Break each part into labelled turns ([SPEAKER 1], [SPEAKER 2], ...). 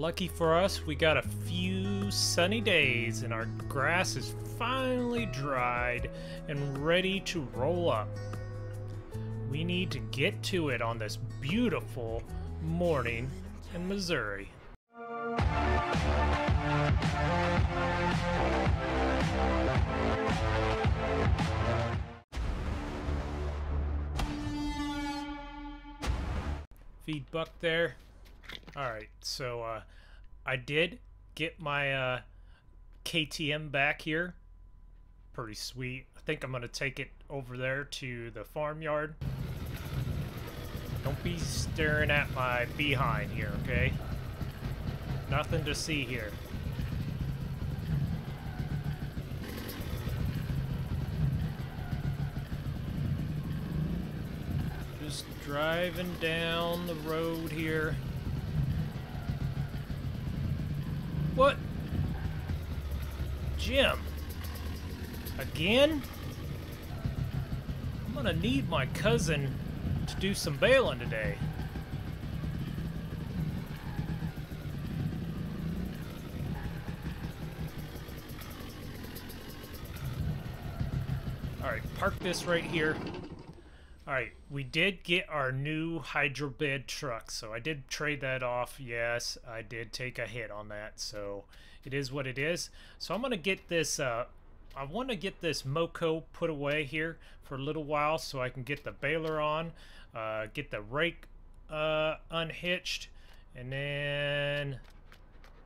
[SPEAKER 1] Lucky for us, we got a few sunny days and our grass is finally dried and ready to roll up. We need to get to it on this beautiful morning in Missouri. Feed Buck there. Alright, so uh, I did get my uh, KTM back here. Pretty sweet. I think I'm going to take it over there to the farmyard. Don't be staring at my behind here, okay? Nothing to see here. Just driving down the road here. What? Jim? Again? I'm gonna need my cousin to do some baling today. Alright, park this right here. Alright, we did get our new Hydra-Bed truck, so I did trade that off. Yes, I did take a hit on that, so it is what it is. So I'm going to get this, uh, I want to get this Moco put away here for a little while so I can get the baler on, uh, get the rake uh, unhitched, and then,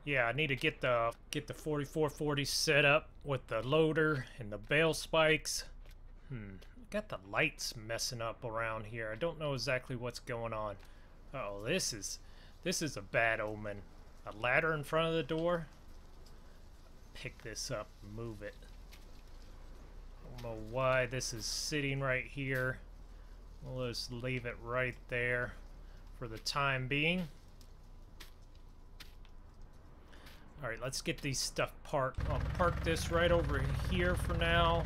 [SPEAKER 1] yeah, I need to get the, get the 4440 set up with the loader and the bale spikes. Hmm, got the lights messing up around here. I don't know exactly what's going on. oh, this is this is a bad omen. A ladder in front of the door. Pick this up, move it. I don't know why this is sitting right here. We'll just leave it right there for the time being. Alright, let's get these stuff parked. I'll park this right over here for now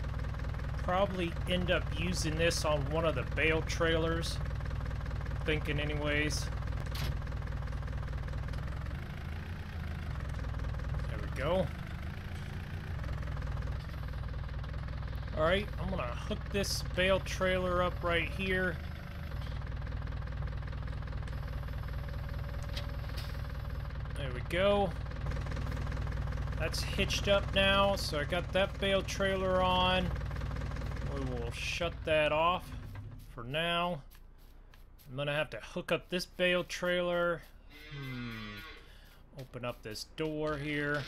[SPEAKER 1] probably end up using this on one of the bale trailers. Thinking anyways. There we go. Alright, I'm gonna hook this bale trailer up right here. There we go. That's hitched up now, so I got that bale trailer on. We will shut that off for now. I'm gonna have to hook up this bale trailer. Hmm. Open up this door here.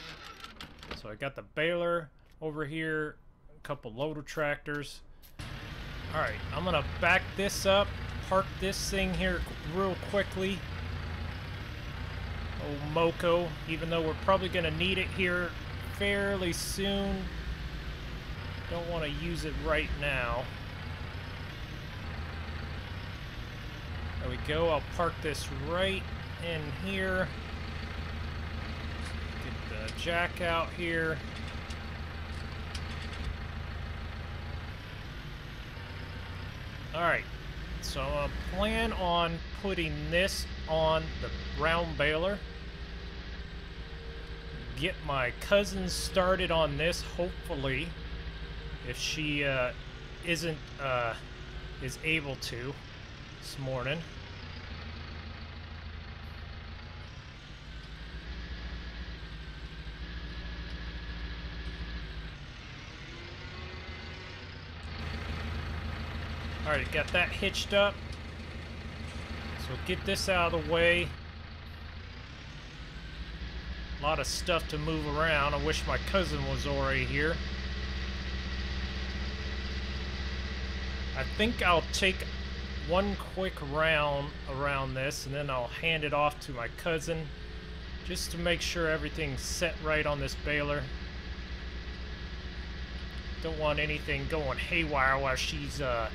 [SPEAKER 1] So I got the baler over here, a couple loader tractors. Alright, I'm gonna back this up, park this thing here real quickly. Oh, Moco, even though we're probably gonna need it here fairly soon. Don't want to use it right now. There we go. I'll park this right in here. Get the jack out here. Alright, so I plan on putting this on the round baler. Get my cousins started on this, hopefully if she uh, isn't uh, is able to this morning. Alright, got that hitched up. So get this out of the way. A lot of stuff to move around. I wish my cousin was already here. I think I'll take one quick round around this and then I'll hand it off to my cousin just to make sure everything's set right on this baler. Don't want anything going haywire while she's uh,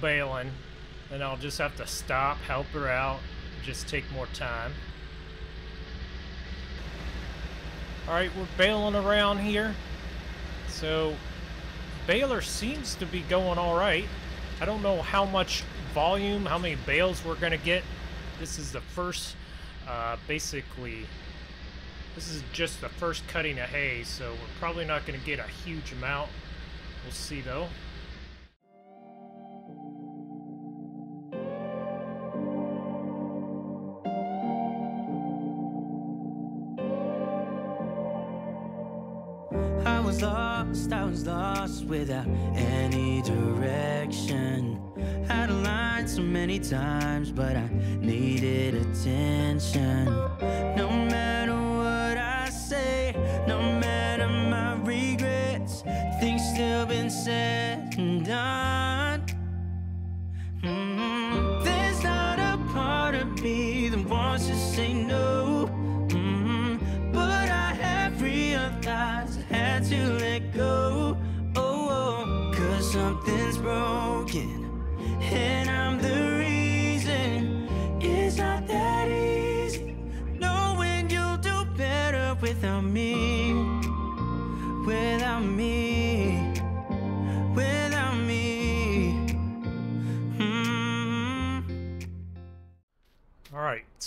[SPEAKER 1] baling. Then I'll just have to stop, help her out, just take more time. Alright, we're baling around here. So, baler seems to be going alright. I don't know how much volume, how many bales we're going to get. This is the first, uh, basically, This is just the first cutting of hay, so we're probably not going to get a huge amount. We'll see though.
[SPEAKER 2] I was lost, I was lost without any direction. So many times, but I needed attention. No matter what I say, no matter my regrets, things still been said and done. Mm, There's not a part of me that wants to say no. Mm, But I have realized I had to let go. Oh, oh, cause something's broken.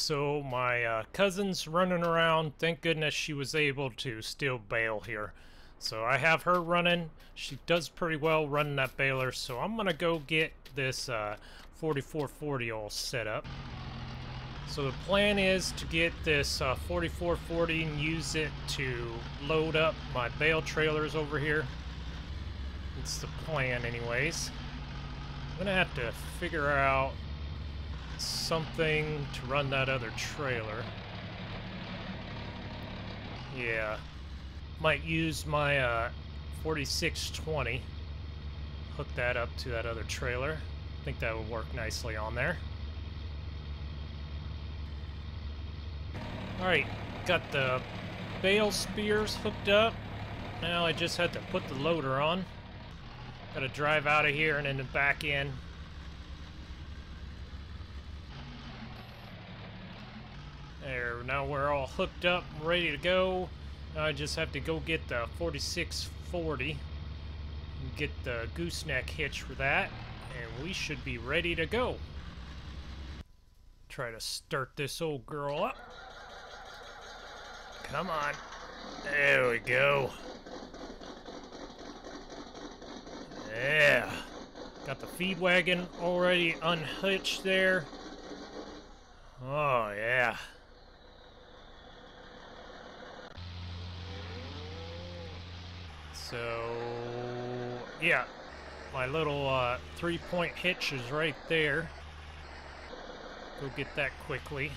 [SPEAKER 1] So my uh, cousin's running around. Thank goodness she was able to still bale here. So I have her running. She does pretty well running that baler. So I'm gonna go get this uh, 4440 all set up. So the plan is to get this uh, 4440 and use it to load up my bale trailers over here. It's the plan, anyways. I'm gonna have to figure out something to run that other trailer. Yeah. Might use my uh, 4620. Hook that up to that other trailer. I think that would work nicely on there. Alright, got the bale spears hooked up. Now I just had to put the loader on. Gotta drive out of here and then back in. There, now we're all hooked up ready to go. I just have to go get the 4640 and get the gooseneck hitch for that, and we should be ready to go. Try to start this old girl up. Come on. There we go. Yeah. Got the feed wagon already unhitched there. Oh, yeah. So, yeah, my little uh, three-point hitch is right there. Go get that quickly.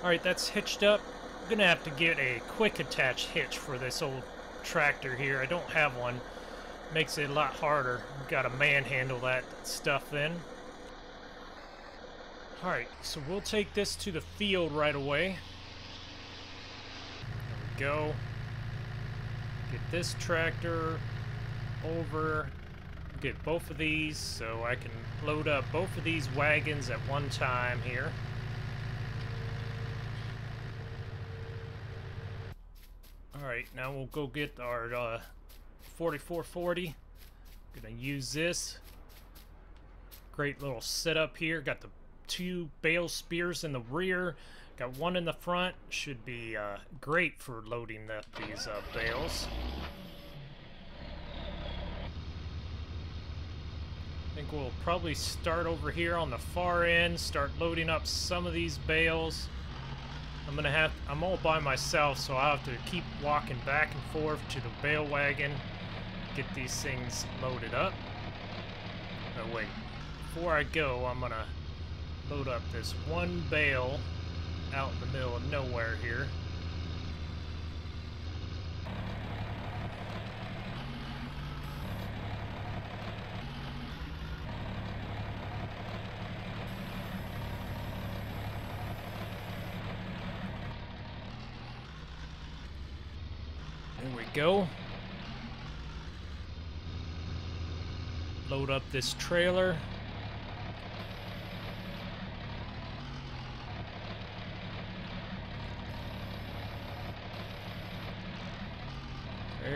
[SPEAKER 1] Alright, that's hitched up. I'm gonna have to get a quick attach hitch for this old tractor here. I don't have one. Makes it a lot harder. Gotta manhandle that stuff then. Alright, so we'll take this to the field right away. There we go. This tractor over. Get both of these so I can load up both of these wagons at one time here. Alright, now we'll go get our uh, 4440. Gonna use this. Great little setup here. Got the two bale spears in the rear. Got one in the front. Should be uh, great for loading up these uh, bales. I think we'll probably start over here on the far end. Start loading up some of these bales. I'm gonna have, I'm all by myself, so I'll have to keep walking back and forth to the bale wagon, get these things loaded up. Oh wait, before I go, I'm gonna load up this one bale out in the middle of nowhere here. There we go. Load up this trailer.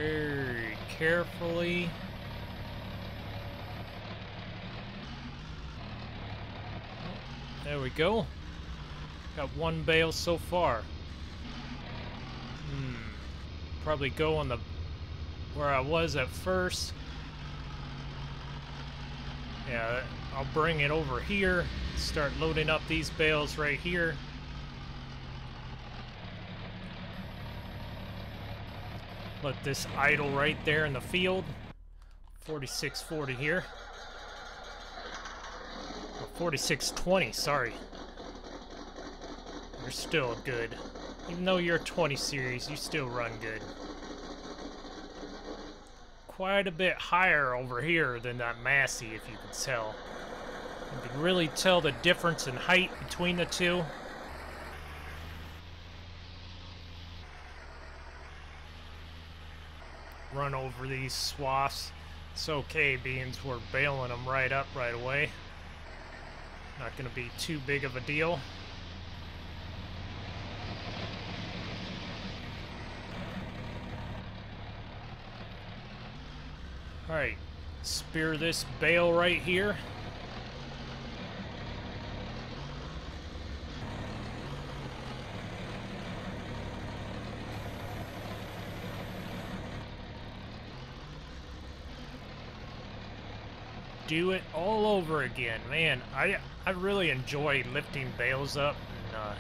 [SPEAKER 1] very carefully. Oh, there we go. Got one bale so far. Hmm. Probably go on the where I was at first. Yeah, I'll bring it over here. Start loading up these bales right here. Let this idle right there in the field. 4640 here. Or 4620, sorry. You're still good. Even though you're a 20 series, you still run good. Quite a bit higher over here than that Massey, if you can tell. You can really tell the difference in height between the two. Run over these swaths. It's okay, Beans. We're baling them right up right away. Not going to be too big of a deal. Alright, spear this bale right here. Do it all over again. Man, I I really enjoy lifting bales up and uh,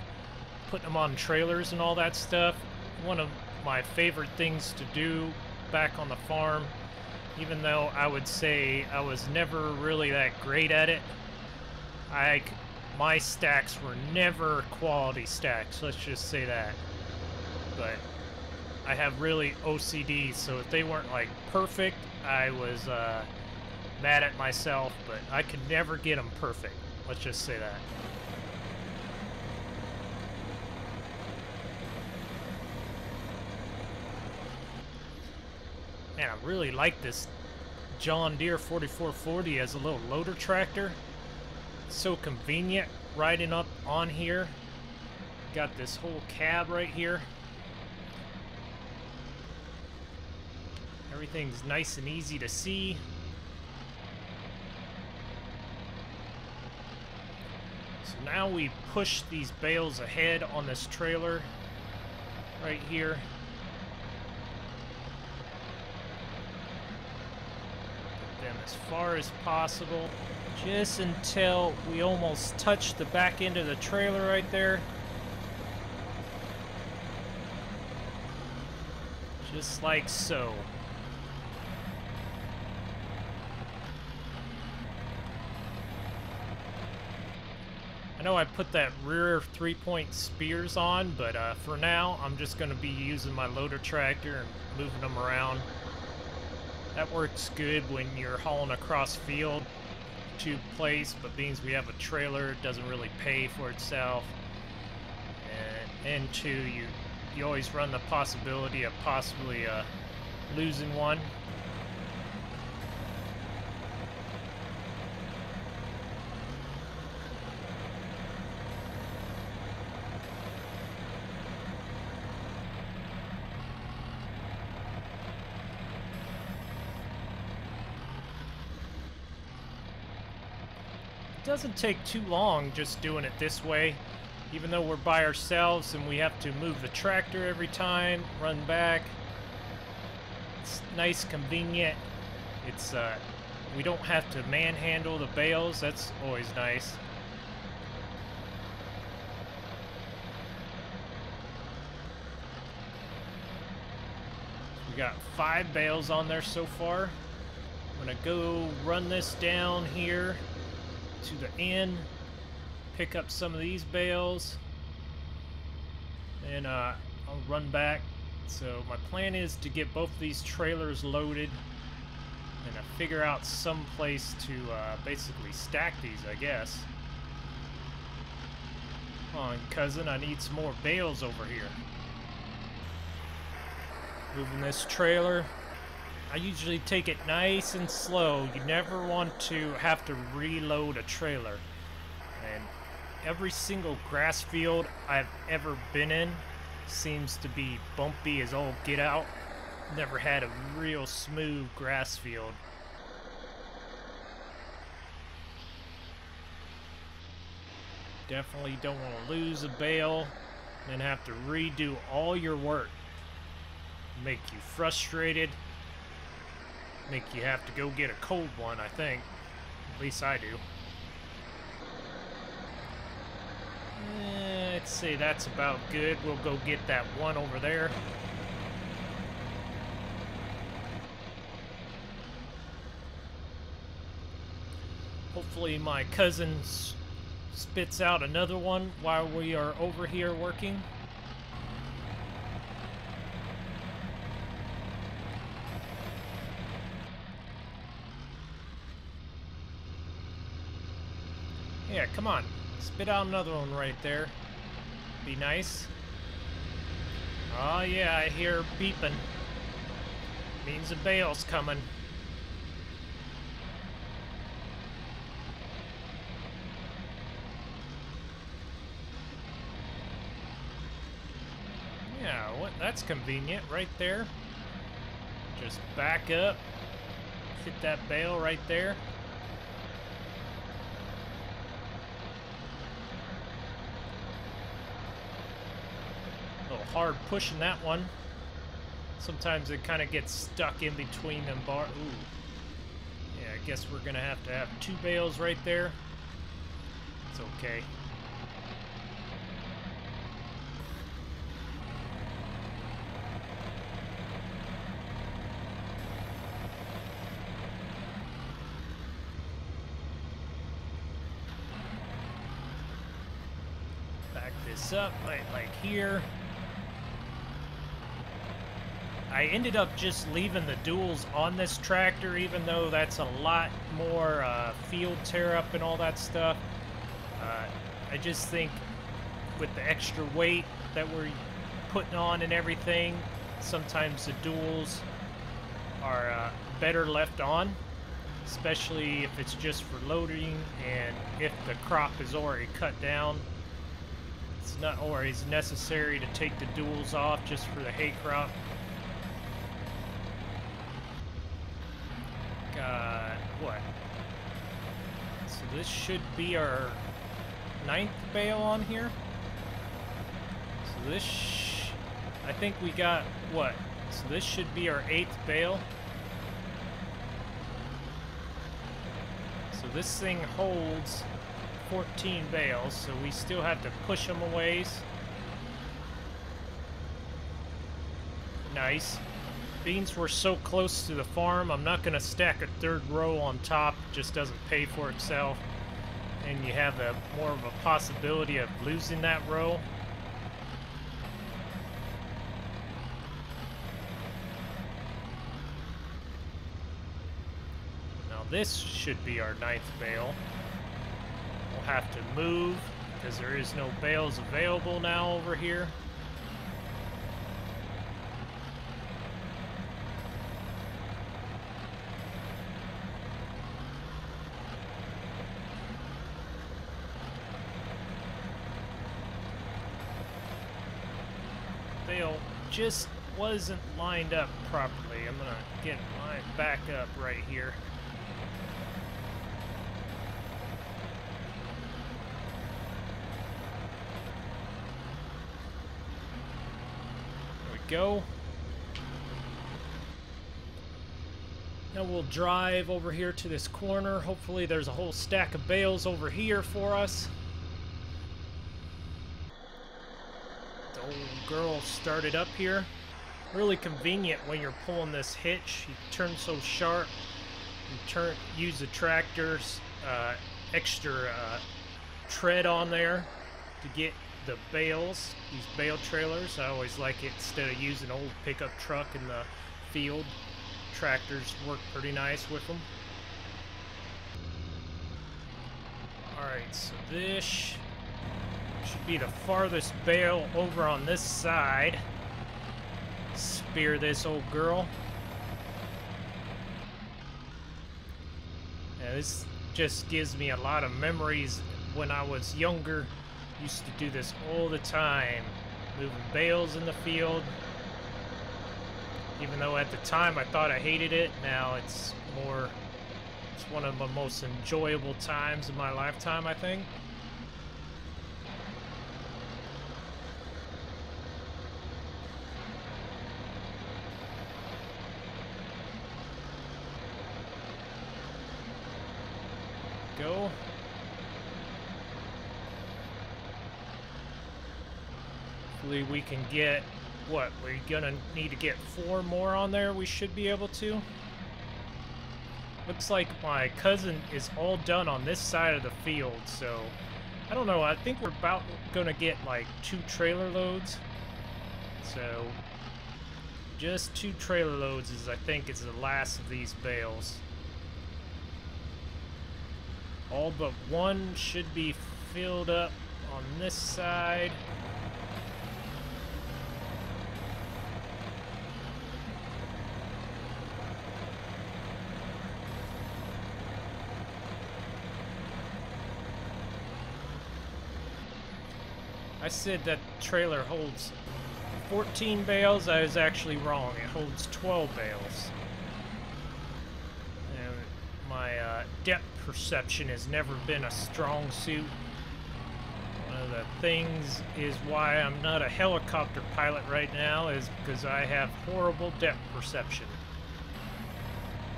[SPEAKER 1] putting them on trailers and all that stuff. One of my favorite things to do back on the farm, even though I would say I was never really that great at it. I my stacks were never quality stacks. Let's just say that. But I have really OCD, so if they weren't like perfect, I was. Uh, mad at myself, but I could never get them perfect. Let's just say that. Man, I really like this John Deere 4440 as a little loader tractor. So convenient riding up on here. Got this whole cab right here. Everything's nice and easy to see. Now we push these bales ahead on this trailer right here. Put them as far as possible just until we almost touch the back end of the trailer right there. Just like so. Know I put that rear three-point spears on, but uh, for now, I'm just going to be using my loader tractor and moving them around. That works good when you're hauling across field to place, but means we have a trailer, it doesn't really pay for itself. And, and two, you, you always run the possibility of possibly uh, losing one doesn't take too long just doing it this way. Even though we're by ourselves and we have to move the tractor every time, run back. It's nice, convenient. It's, uh, we don't have to manhandle the bales. That's always nice. We got five bales on there so far. I'm gonna go run this down here to the inn, pick up some of these bales, and uh, I'll run back. So my plan is to get both these trailers loaded and I figure out some place to uh, basically stack these, I guess. Come on, cousin, I need some more bales over here. Moving this trailer I usually take it nice and slow. You never want to have to reload a trailer. And every single grass field I've ever been in seems to be bumpy as all get out. Never had a real smooth grass field. Definitely don't want to lose a bale and have to redo all your work make you frustrated, make you have to go get a cold one, I think. At least I do. Eh, let's see, that's about good. We'll go get that one over there. Hopefully my cousin spits out another one while we are over here working. Yeah, come on. Spit out another one right there. Be nice. Oh yeah, I hear beeping. Means a bale's coming. Yeah, what? That's convenient right there. Just back up. Hit that bale right there. Little hard pushing that one. Sometimes it kind of gets stuck in between them bar. Ooh. Yeah, I guess we're gonna have to have two bales right there. It's okay. Back this up, like, like here. I ended up just leaving the duals on this tractor, even though that's a lot more uh, field tear up and all that stuff. Uh, I just think with the extra weight that we're putting on and everything, sometimes the duals are uh, better left on, especially if it's just for loading and if the crop is already cut down. It's not always necessary to take the duals off just for the hay crop. Got what? So this should be our ninth bale on here. So this, I think we got what? So this should be our eighth bale. So this thing holds 14 bales, so we still have to push them a ways. Nice. Beans were so close to the farm, I'm not going to stack a third row on top. It just doesn't pay for itself. And you have a more of a possibility of losing that row. Now this should be our ninth bale. We'll have to move because there is no bales available now over here. Bale just wasn't lined up properly. I'm gonna get mine back up right here. There we go. Now we'll drive over here to this corner. Hopefully there's a whole stack of bales over here for us. The old girl started up here. Really convenient when you're pulling this hitch. You turn so sharp. You turn use the tractor's uh, extra uh, tread on there to get the bales, these bale trailers. I always like it instead of using old pickup truck in the field. Tractors work pretty nice with them. Alright, so this should be the farthest bale over on this side. Spear this old girl. Yeah, this just gives me a lot of memories when I was younger. Used to do this all the time. Moving bales in the field. Even though at the time I thought I hated it, now it's more, it's one of the most enjoyable times in my lifetime, I think. Go. Hopefully we can get, what, we're gonna need to get four more on there, we should be able to. Looks like my cousin is all done on this side of the field, so I don't know, I think we're about gonna get like two trailer loads. So just two trailer loads is I think is the last of these bales. All but one should be filled up on this side. I said that trailer holds 14 bales. I was actually wrong. It holds 12 bales. And my uh, depth perception has never been a strong suit. One of the things is why I'm not a helicopter pilot right now is because I have horrible depth perception.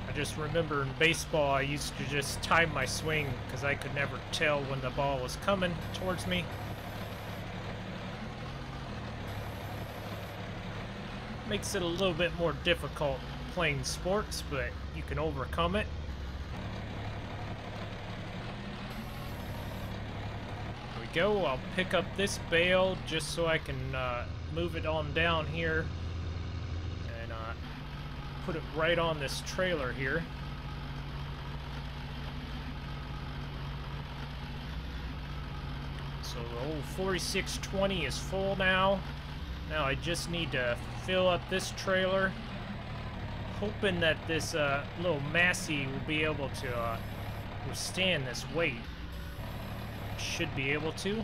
[SPEAKER 1] I just remember in baseball I used to just time my swing because I could never tell when the ball was coming towards me. Makes it a little bit more difficult playing sports, but you can overcome it. There we go. I'll pick up this bale just so I can uh, move it on down here and uh, put it right on this trailer here. So the old 4620 is full now. Now I just need to fill up this trailer. Hoping that this uh, little Massey will be able to uh, withstand this weight. Should be able to.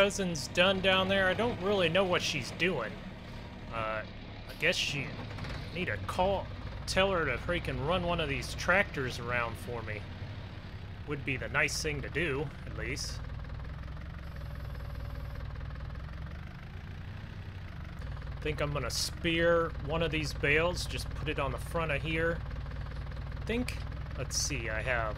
[SPEAKER 1] Cousin's done down there. I don't really know what she's doing. Uh, I guess she need to call, tell her to freaking run one of these tractors around for me. Would be the nice thing to do, at least. Think I'm gonna spear one of these bales, just put it on the front of here. Think, let's see, I have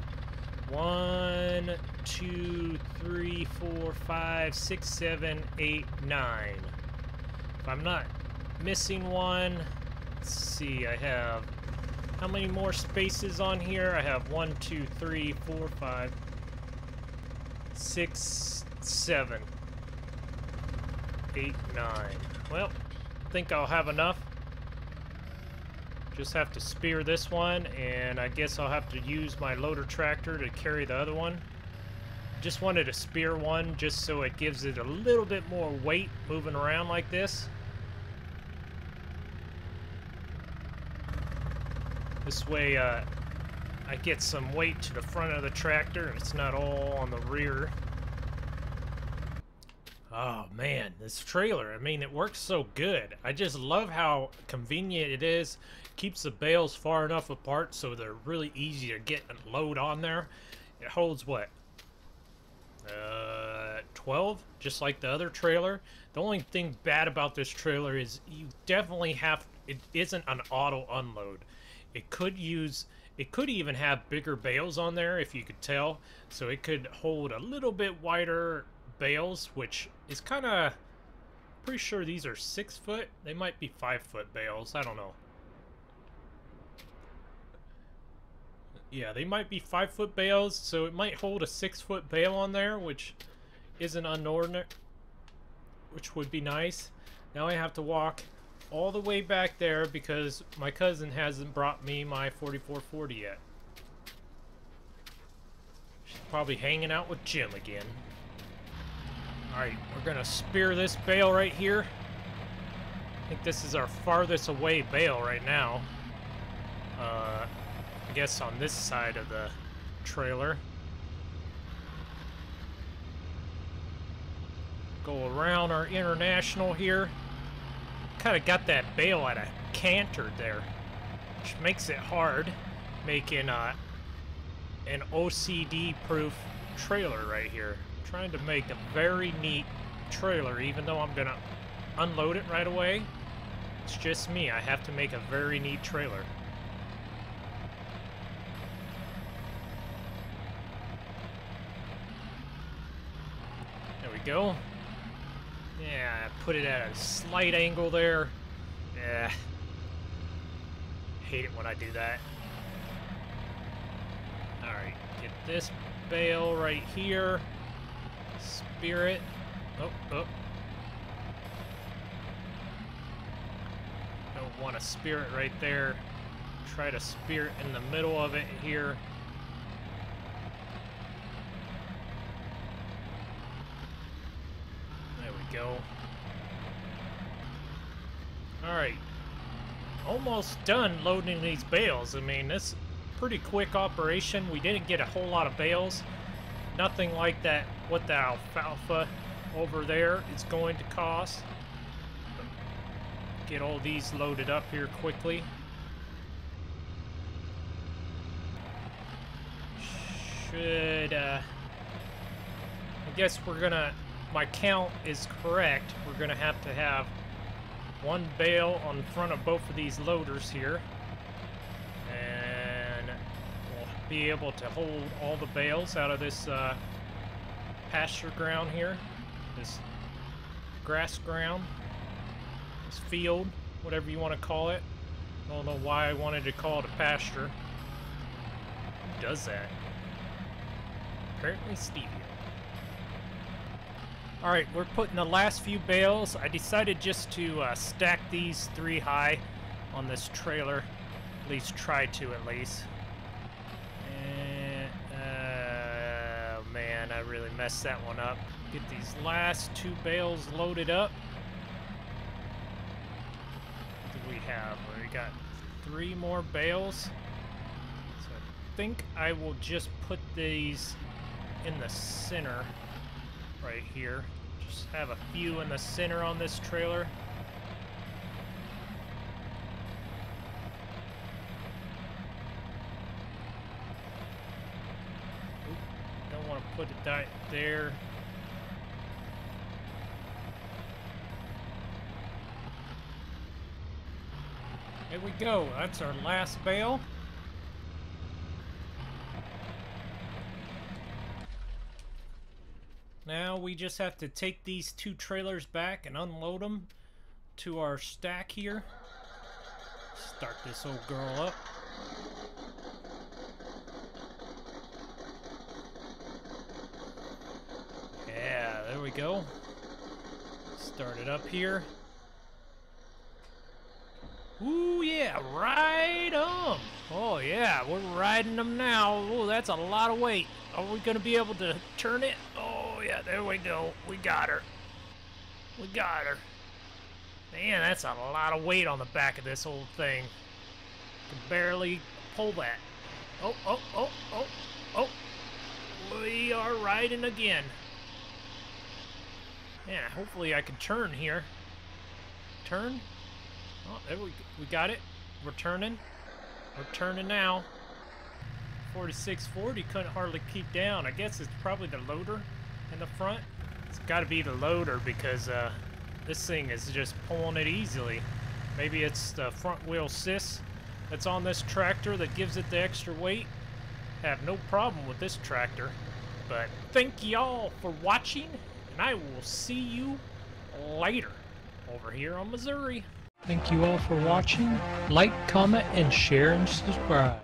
[SPEAKER 1] one, two, three, four, five, six, seven, eight, nine. If I'm not missing one, let's see, I have how many more spaces on here? I have one, two, three, four, five, six, seven, eight, nine. Well, I think I'll have enough. Just have to spear this one, and I guess I'll have to use my loader tractor to carry the other one. Just wanted to spear one just so it gives it a little bit more weight moving around like this. This way, uh, I get some weight to the front of the tractor and it's not all on the rear. Oh man, this trailer, I mean, it works so good. I just love how convenient it is. Keeps the bales far enough apart so they're really easy to get and load on there. It holds what? Uh, 12, just like the other trailer. The only thing bad about this trailer is you definitely have, it isn't an auto unload. It could use, it could even have bigger bales on there if you could tell. So it could hold a little bit wider bales, which is kind of, pretty sure these are six foot. They might be five foot bales. I don't know. Yeah, they might be five foot bales, so it might hold a six foot bale on there, which isn't unordinary, which would be nice. Now I have to walk all the way back there because my cousin hasn't brought me my 4440 yet. She's probably hanging out with Jim again. Alright, we're gonna spear this bale right here. I think this is our farthest away bale right now. Uh, I guess on this side of the trailer. Go around our international here. Kind of got that bale at a canter there, which makes it hard making uh, an OCD-proof trailer right here. trying to make a very neat trailer, even though I'm gonna unload it right away. It's just me. I have to make a very neat trailer. Go. Yeah, put it at a slight angle there. Yeah. Hate it when I do that. Alright, get this bale right here. Spear it. Oh, oh. Don't want to spear right there. Try to spear it in the middle of it here. go. Alright. Almost done loading these bales. I mean, this pretty quick operation. We didn't get a whole lot of bales. Nothing like that, what the alfalfa over there is going to cost. Get all these loaded up here quickly. Should, uh, I guess we're gonna my count is correct, we're to have to have one bale on front of both of these loaders here. And we'll be able to hold all the bales out of this uh, pasture ground here. This grass ground. This field, whatever you want to call it. I don't know why I wanted to call it a pasture. Who does that? Apparently Stevie. Alright, we're putting the last few bales. I decided just to uh, stack these three high on this trailer. At least try to, at least. And, uh, oh man, I really messed that one up. Get these last two bales loaded up. What do we have? We got three more bales. So I think I will just put these in the center right here. Just have a few in the center on this trailer. Don't want to put it there. There we go. That's our last bale. Now we just have to take these two trailers back and unload them to our stack here. Start this old girl up. Yeah, there we go. Start it up here. Ooh, yeah, ride them. Oh, yeah, we're riding them now. Oh, that's a lot of weight. Are we going to be able to turn it? There we go. We got her. We got her. Man, that's a lot of weight on the back of this old thing. Can barely pull that. Oh, oh, oh, oh, oh. We are riding again. Yeah, hopefully I can turn here. Turn? Oh, there we, we got it. We're turning. We're turning now. 4640 couldn't hardly keep down. I guess it's probably the loader. In the front. It's got to be the loader because uh, this thing is just pulling it easily. Maybe it's the front wheel assist that's on this tractor that gives it the extra weight. Have no problem with this tractor. But thank y'all for watching, and I will see you later over here on Missouri.
[SPEAKER 3] Thank you all for watching. Like, comment, and share and subscribe.